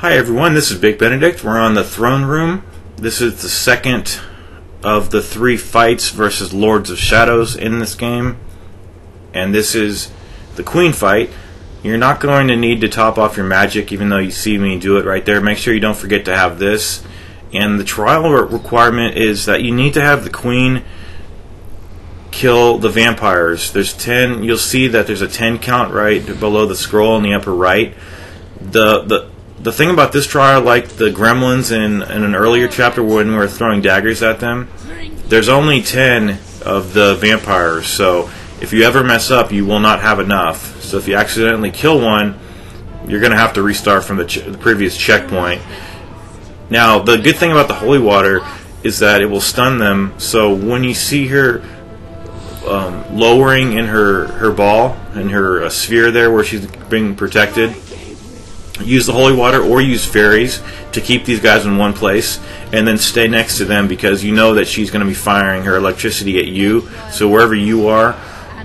Hi everyone, this is Bick Benedict. We're on the throne room. This is the second of the three fights versus Lords of Shadows in this game. And this is the Queen fight. You're not going to need to top off your magic even though you see me do it right there. Make sure you don't forget to have this. And the trial requirement is that you need to have the Queen kill the vampires. There's 10, you'll see that there's a 10 count right below the scroll in the upper right. The the the thing about this trial, like the gremlins in, in an earlier chapter when we were throwing daggers at them, there's only 10 of the vampires, so if you ever mess up, you will not have enough. So if you accidentally kill one, you're going to have to restart from the, ch- the previous checkpoint. Now, the good thing about the holy water is that it will stun them, so when you see her um, lowering in her, her ball, in her uh, sphere there where she's being protected, use the holy water or use fairies to keep these guys in one place and then stay next to them because you know that she's going to be firing her electricity at you. So wherever you are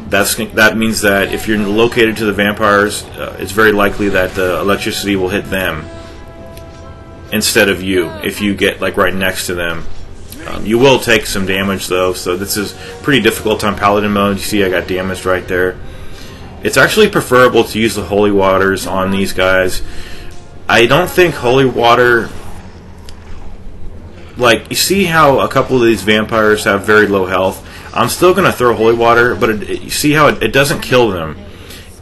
that's that means that if you're located to the vampires uh, it's very likely that the electricity will hit them instead of you if you get like right next to them. Um, you will take some damage though so this is pretty difficult on paladin mode. You see i got damaged right there. It's actually preferable to use the holy waters on these guys. I don't think holy water. Like, you see how a couple of these vampires have very low health? I'm still going to throw holy water, but it, you see how it, it doesn't kill them.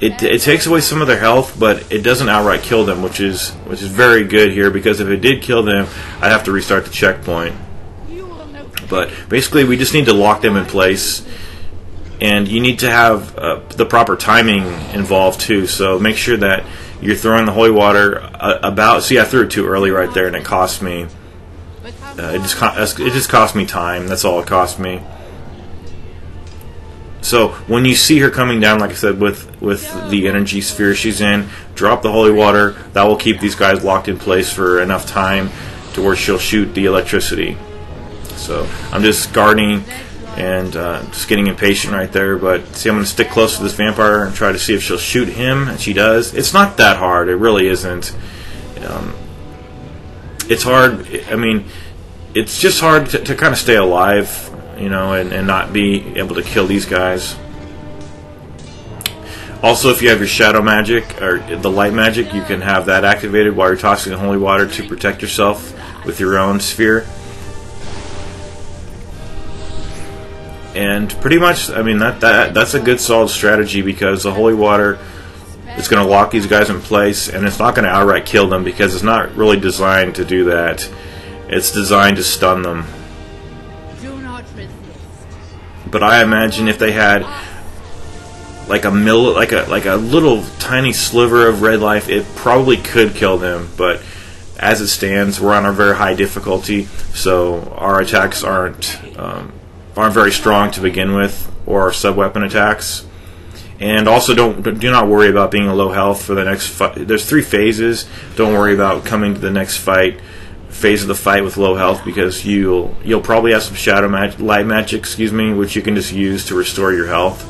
It, it takes away some of their health, but it doesn't outright kill them, which is which is very good here because if it did kill them, I'd have to restart the checkpoint. But basically, we just need to lock them in place and you need to have uh, the proper timing involved too. So make sure that you're throwing the holy water uh, about. See, I threw it too early right there, and it cost me. Uh, it just co- it just cost me time. That's all it cost me. So when you see her coming down, like I said, with with the energy sphere she's in, drop the holy water. That will keep these guys locked in place for enough time to where she'll shoot the electricity. So I'm just guarding and uh, just getting impatient right there. But see, I'm going to stick close to this vampire and try to see if she'll shoot him, and she does. It's not that hard. It really isn't. Um, it's hard. I mean, it's just hard to, to kind of stay alive, you know, and, and not be able to kill these guys. Also, if you have your shadow magic or the light magic, you can have that activated while you're tossing holy water to protect yourself with your own sphere. And pretty much, I mean that that that's a good solid strategy because the holy water is going to lock these guys in place, and it's not going to outright kill them because it's not really designed to do that. It's designed to stun them. But I imagine if they had like a mill, like a like a little tiny sliver of red life, it probably could kill them. But as it stands, we're on a very high difficulty, so our attacks aren't um, aren't very strong to begin with, or sub weapon attacks. And also, don't do not worry about being a low health for the next fight. There's three phases. Don't worry about coming to the next fight phase of the fight with low health because you'll you'll probably have some shadow magic, light magic, excuse me, which you can just use to restore your health.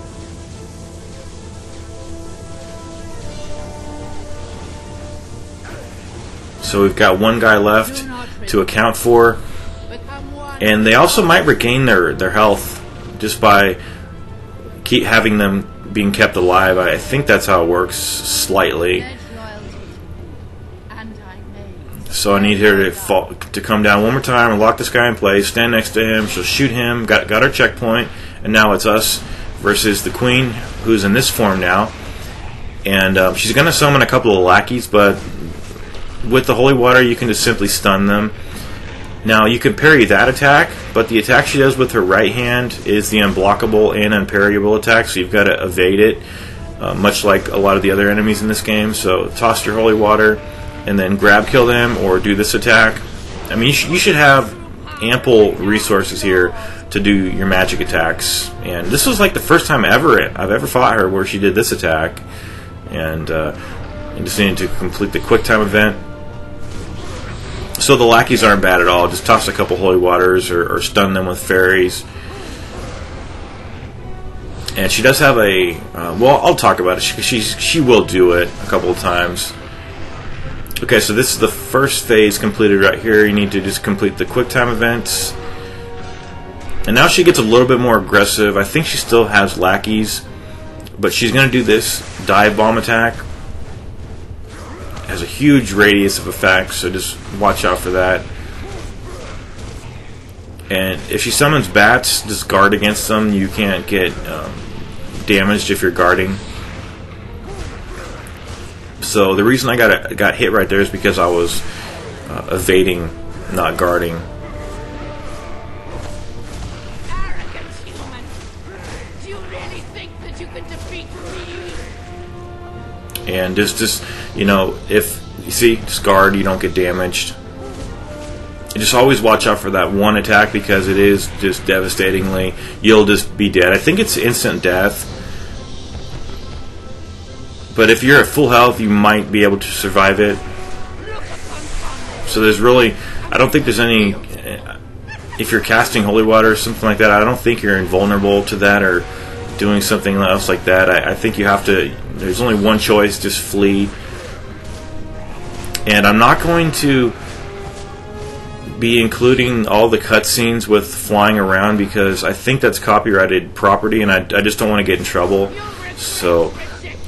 So we've got one guy left to account for and they also might regain their their health just by keep having them being kept alive. I think that's how it works slightly. So I need her to fall, to come down one more time and lock this guy in place. Stand next to him. She'll shoot him. Got got our checkpoint, and now it's us versus the queen, who's in this form now. And um, she's going to summon a couple of lackeys, but with the holy water, you can just simply stun them. Now you can parry that attack, but the attack she does with her right hand is the unblockable and unparryable attack, so you've got to evade it, uh, much like a lot of the other enemies in this game. So toss your holy water, and then grab kill them, or do this attack. I mean, you, sh- you should have ample resources here to do your magic attacks. And this was like the first time ever I've ever fought her where she did this attack, and uh, just needed to complete the quick time event so the lackeys aren't bad at all. Just toss a couple holy waters or, or stun them with fairies. And she does have a uh, well. I'll talk about it. She, she's she will do it a couple of times. Okay, so this is the first phase completed right here. You need to just complete the quick time events. And now she gets a little bit more aggressive. I think she still has lackeys, but she's going to do this dive bomb attack. Has a huge radius of effect, so just watch out for that. And if she summons bats, just guard against them. You can't get um, damaged if you're guarding. So the reason I got got hit right there is because I was uh, evading, not guarding. And just just you know if you see scarred, you don't get damaged. And just always watch out for that one attack because it is just devastatingly. You'll just be dead. I think it's instant death. But if you're at full health, you might be able to survive it. So there's really, I don't think there's any. If you're casting holy water or something like that, I don't think you're invulnerable to that or doing something else like that. I, I think you have to. There's only one choice: just flee. And I'm not going to be including all the cutscenes with flying around because I think that's copyrighted property, and I, I just don't want to get in trouble. So.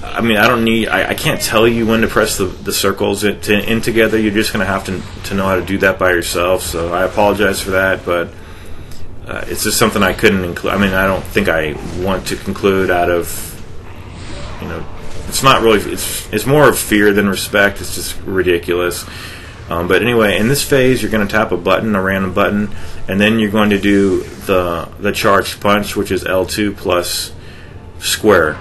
I mean, I don't need. I, I can't tell you when to press the, the circles in, to, in together. You're just going to have to to know how to do that by yourself. So I apologize for that, but uh, it's just something I couldn't include. I mean, I don't think I want to conclude out of you know. It's not really. It's it's more of fear than respect. It's just ridiculous. Um, but anyway, in this phase, you're going to tap a button, a random button, and then you're going to do the the charged punch, which is L2 plus square.